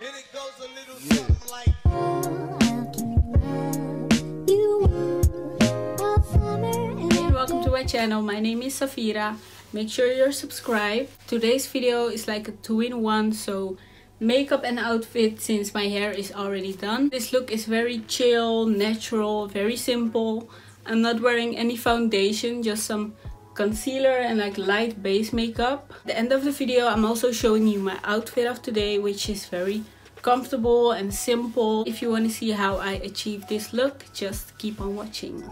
And it goes a little something like. Hey, welcome to my channel. My name is Saffira. Make sure you're subscribed. Today's video is like a two-in-one, so makeup and outfit since my hair is already done. This look is very chill, natural, very simple. I'm not wearing any foundation, just some concealer and like light base makeup. At the end of the video, I'm also showing you my outfit of today, which is very comfortable and simple. If you want to see how I achieve this look, just keep on watching.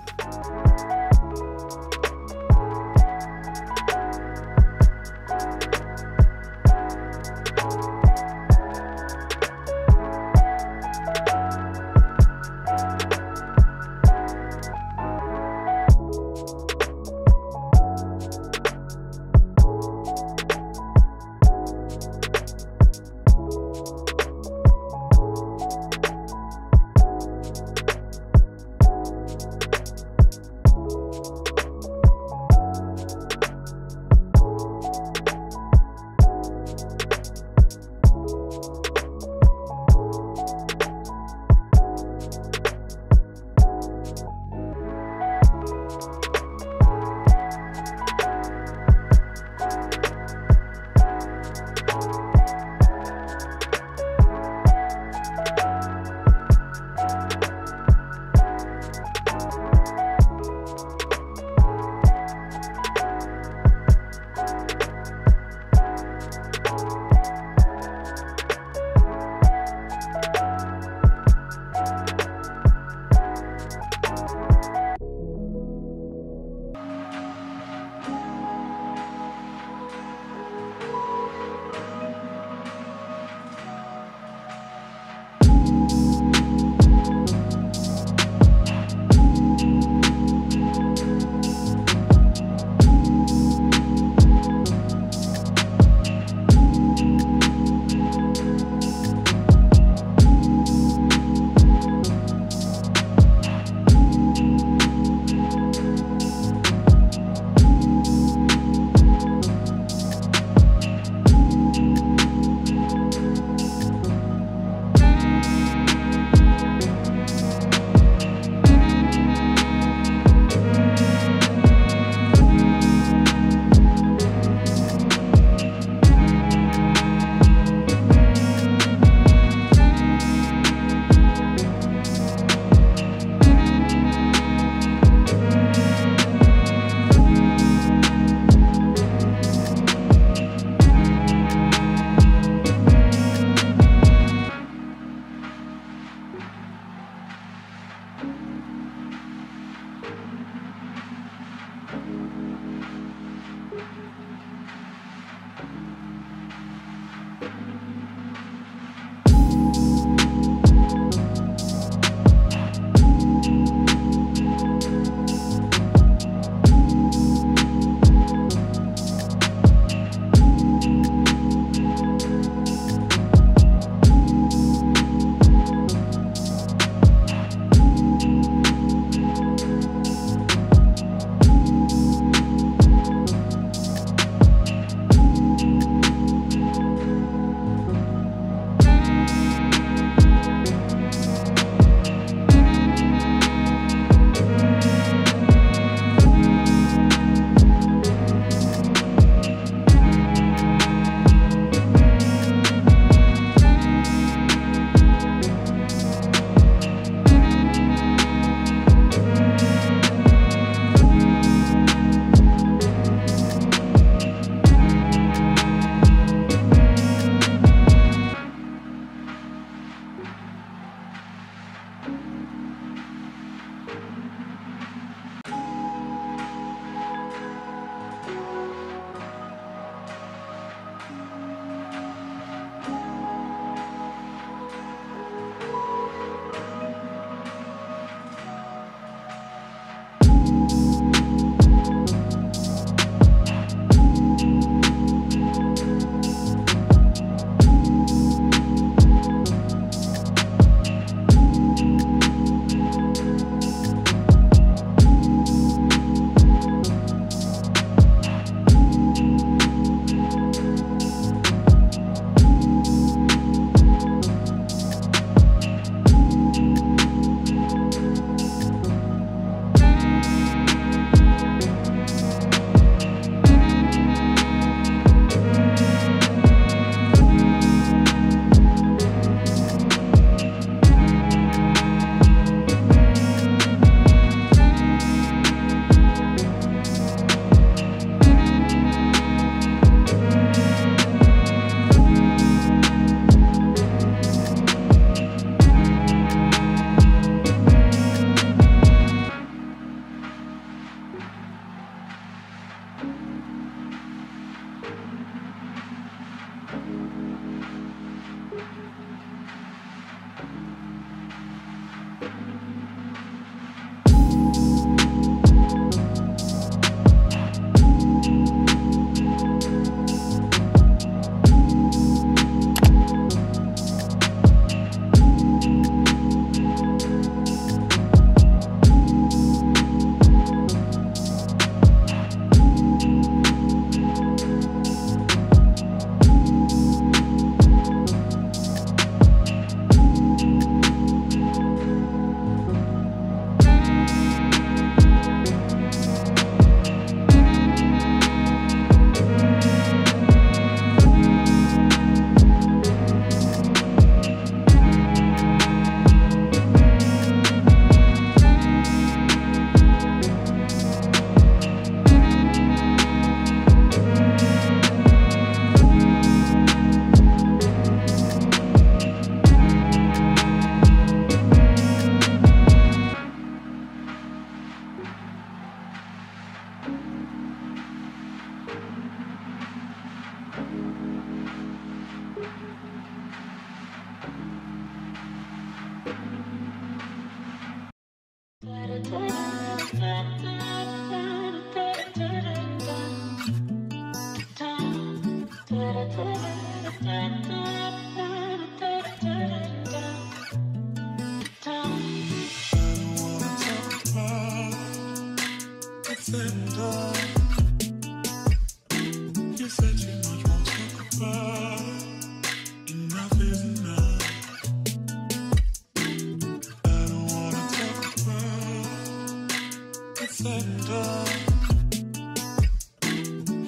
的，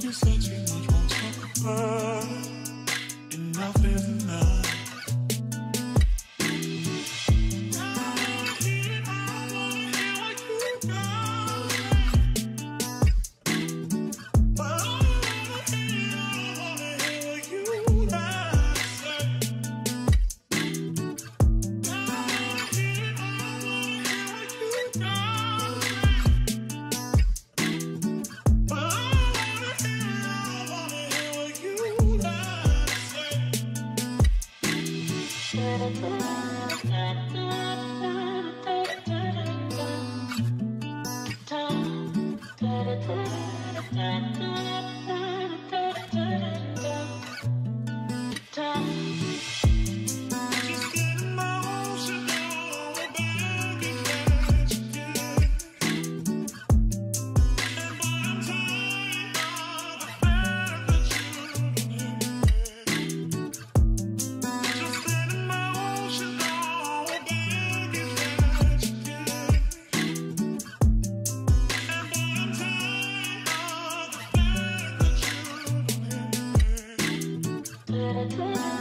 也塞进我胸膛。twist.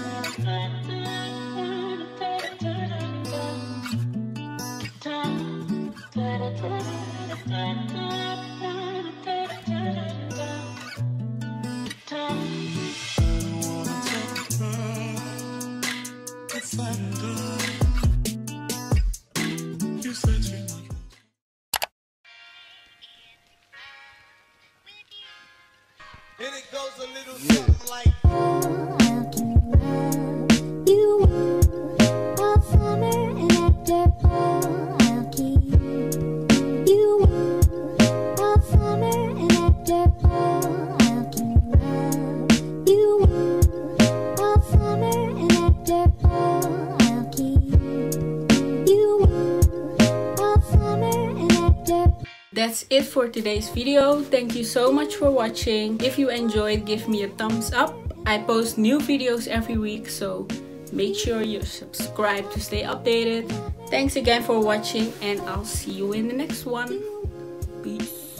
That's it for today's video. Thank you so much for watching. If you enjoyed, give me a thumbs up. I post new videos every week, so make sure you subscribe to stay updated. Thanks again for watching, and I'll see you in the next one. Peace.